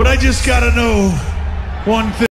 But I just gotta know one thing.